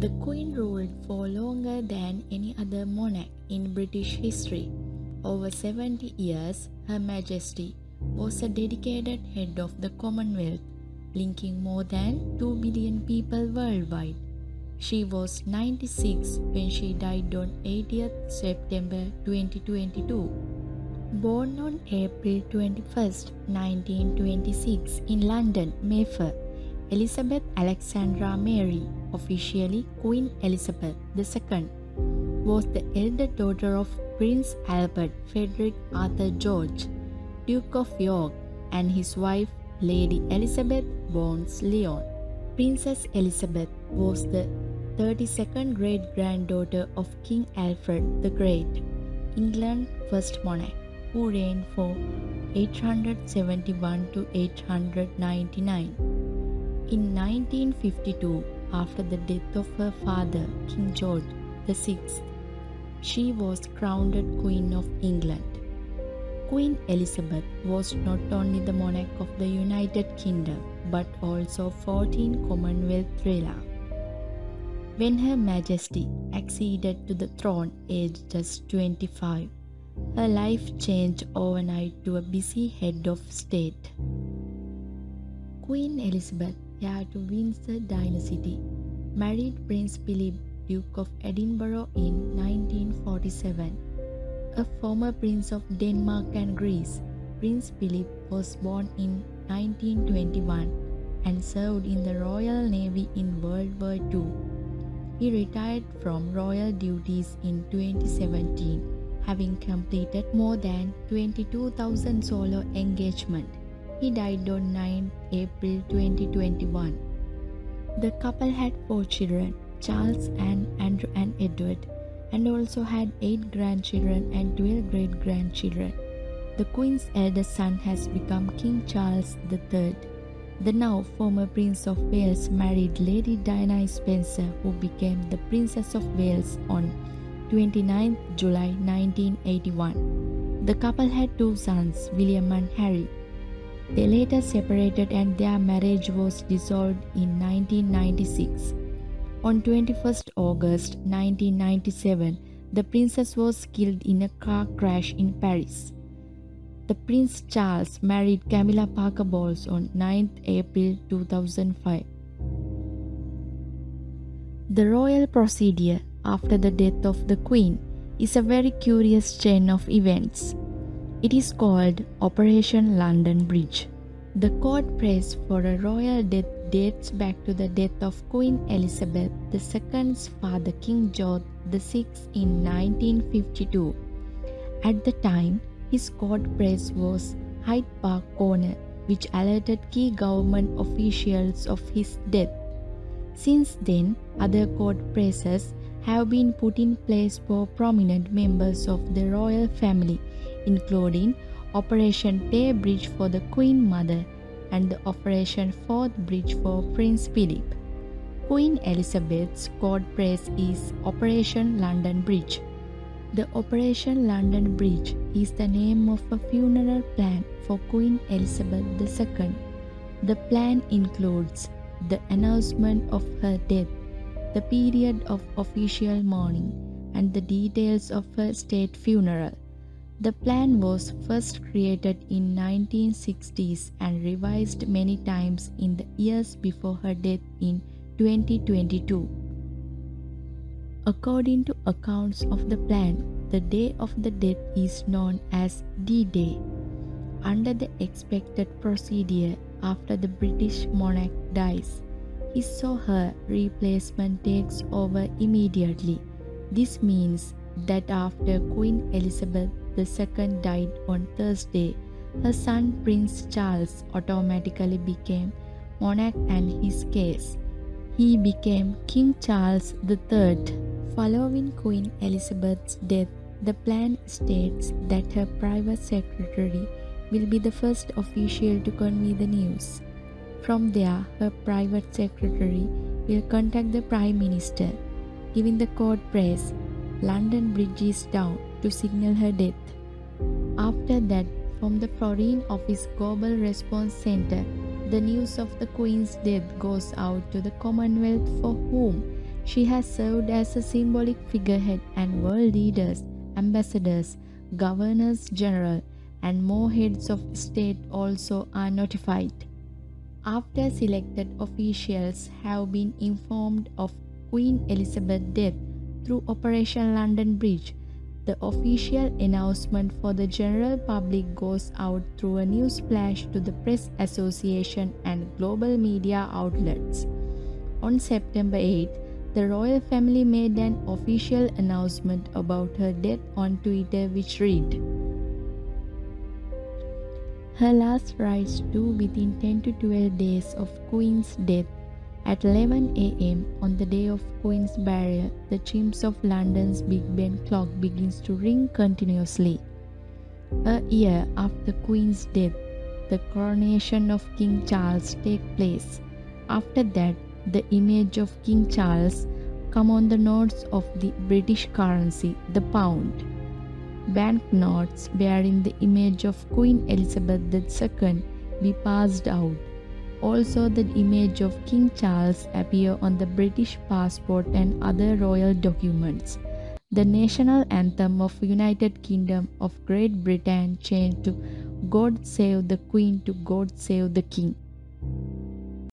The Queen ruled for longer than any other monarch in British history. Over 70 years, Her Majesty was a dedicated head of the Commonwealth, linking more than 2 billion people worldwide. She was 96 when she died on 80th September 2022. Born on April 21, 1926 in London, Mayfair, Elizabeth Alexandra Mary, officially Queen Elizabeth II, was the elder daughter of Prince Albert Frederick Arthur George, Duke of York, and his wife Lady Elizabeth Bowes Lyon. Princess Elizabeth was the 32nd great granddaughter of King Alfred the Great, England's first monarch, who reigned for 871 to 899. In 1952, after the death of her father, King George VI, she was crowned Queen of England. Queen Elizabeth was not only the monarch of the United Kingdom but also 14 Commonwealth realms. When Her Majesty acceded to the throne aged just 25, her life changed overnight to a busy head of state. Queen Elizabeth, to Windsor dynasty, married Prince Philip, Duke of Edinburgh in 1947. A former prince of Denmark and Greece, Prince Philip was born in 1921 and served in the Royal Navy in World War II. He retired from royal duties in 2017, having completed more than 22,000 solo engagements. He died on 9 April 2021. The couple had four children, Charles and Andrew and Edward, and also had eight grandchildren and 12 great grandchildren. The Queen's eldest son has become King Charles III. The now former Prince of Wales married Lady Diana Spencer, who became the Princess of Wales on 29 July 1981. The couple had two sons, William and Harry. They later separated and their marriage was dissolved in 1996. On 21st August 1997, the princess was killed in a car crash in Paris. The Prince Charles married Camilla Parker Bowles on 9th April 2005. The royal procedure after the death of the Queen is a very curious chain of events. It is called Operation London Bridge. The court press for a royal death dates back to the death of Queen Elizabeth II's father King George VI in 1952. At the time, his court press was Hyde Park Corner, which alerted key government officials of his death. Since then, other court presses have been put in place for prominent members of the royal family, including Operation Tay Bridge for the Queen Mother and the Operation Forth Bridge for Prince Philip. Queen Elizabeth's court press is Operation London Bridge. The Operation London Bridge is the name of a funeral plan for Queen Elizabeth II. The plan includes the announcement of her death, the period of official mourning, and the details of her state funeral. The plan was first created in 1960s and revised many times in the years before her death in 2022. According to accounts of the plan, the day of the death is known as D-Day. Under the expected procedure after the British monarch dies, his or her replacement takes over immediately. This means that after Queen Elizabeth II died on Thursday, her son Prince Charles automatically became monarch and his case. He became King Charles III. Following Queen Elizabeth's death, the plan states that her private secretary will be the first official to convey the news. From there, her private secretary will contact the Prime Minister, giving the court press London Bridge is down to signal her death. After that, from the Foreign Office Global Response Center, the news of the Queen's death goes out to the Commonwealth for whom She has served as a symbolic figurehead, and world leaders, ambassadors, governors general, and more heads of state also are notified. After selected officials have been informed of Queen Elizabeth's death through Operation London Bridge, the official announcement for the general public goes out through a news flash to the Press Association and global media outlets. On September 8, the royal family made an official announcement about her death on Twitter, which read Her last rites due within 10 to 12 days of Queen's death at 11 am on the day of Queen's burial, the chimes of London's Big Ben clock begins to ring continuously. A year after Queen's death, the coronation of King Charles takes place. After that, the image of King Charles come on the notes of the British currency, the pound. Banknotes bearing the image of Queen Elizabeth II be passed out also, the image of King Charles appear on the British passport and other royal documents. The national anthem of United Kingdom of Great Britain changed to God Save the Queen to God Save the King.